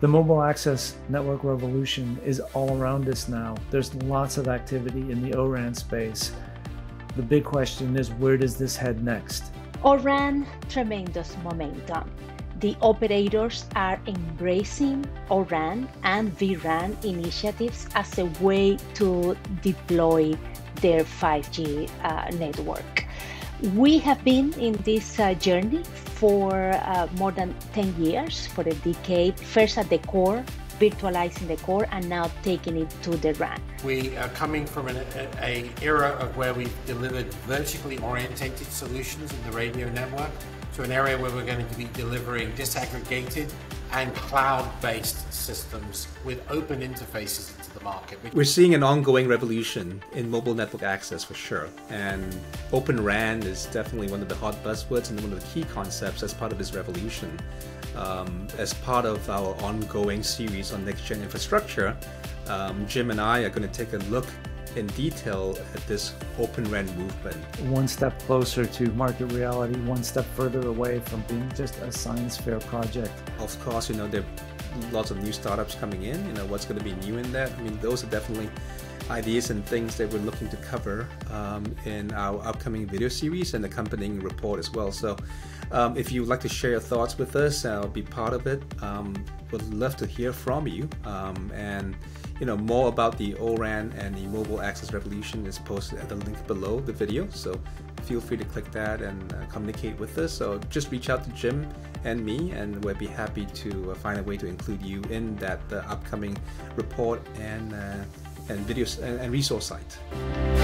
The mobile access network revolution is all around us now. There's lots of activity in the ORAN space. The big question is where does this head next? ORAN tremendous momentum. The operators are embracing ORAN and vRAN initiatives as a way to deploy their 5G uh, network. We have been in this uh, journey for uh, more than 10 years, for a decade, first at the core, virtualizing the core, and now taking it to the RAN. We are coming from an a, a era of where we've delivered vertically orientated solutions in the radio network to an area where we're going to be delivering disaggregated and cloud-based systems with open interfaces into the market. We're seeing an ongoing revolution in mobile network access for sure, and Open RAN is definitely one of the hot buzzwords and one of the key concepts as part of this revolution. Um, as part of our ongoing series on next-gen infrastructure, um, Jim and I are going to take a look in detail at this Open RAN movement. One step closer to market reality, one step further away from being just a science fair project. Of course, you know, there are lots of new startups coming in, you know, what's going to be new in that. I mean, those are definitely ideas and things that we're looking to cover um, in our upcoming video series and accompanying report as well. So um, if you'd like to share your thoughts with us, I'll be part of it. Um, would love to hear from you. Um, and you know more about the ORAN and the mobile access revolution is posted at the link below the video. So feel free to click that and uh, communicate with us. So just reach out to Jim and me, and we'll be happy to uh, find a way to include you in that uh, upcoming report and uh, and videos and, and resource site.